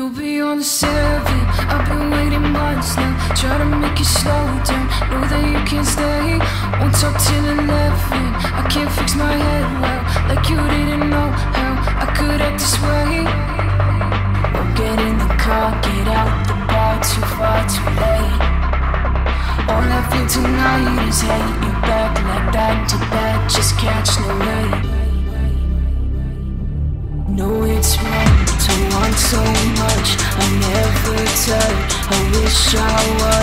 You'll be on the seven. I've been waiting months now. Try to make you slow down. Know that you can't stay. Won't talk till eleven. I can't fix my head well, like you didn't know how I could act this way. Won't get in the car, get out the bar. Too far, too late. All I feel tonight is hate you back like that to that. Just catch no late. I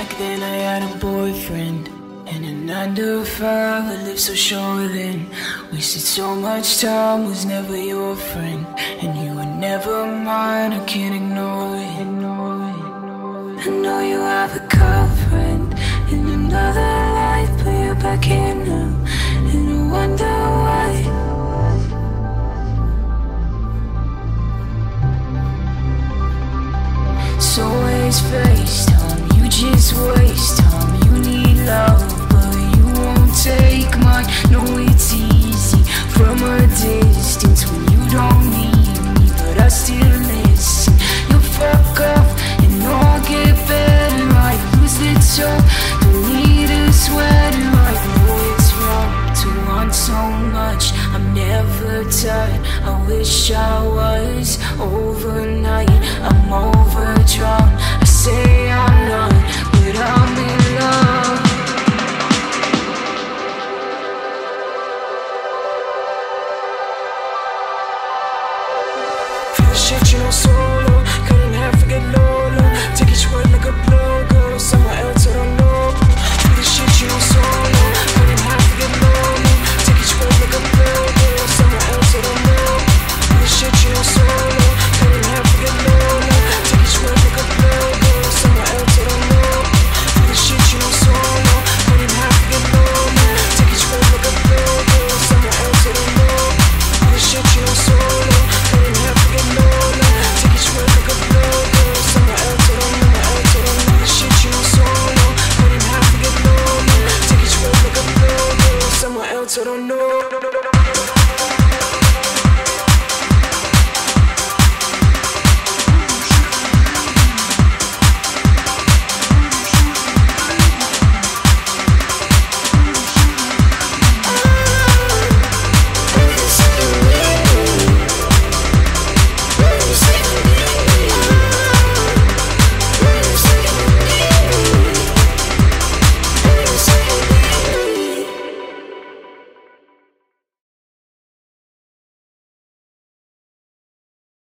Back then I had a boyfriend and a nine to. I lived so short then. Wasted so much time, was never your friend. And you were never mine, I can't ignore it. Ignore it. I know you have a girlfriend in another life, but you're back here now. And I wonder much. I'm never tired. I wish I was overnight. I'm overdrawn. I say I'm not But I'm in love. Shit, you know so so don't know.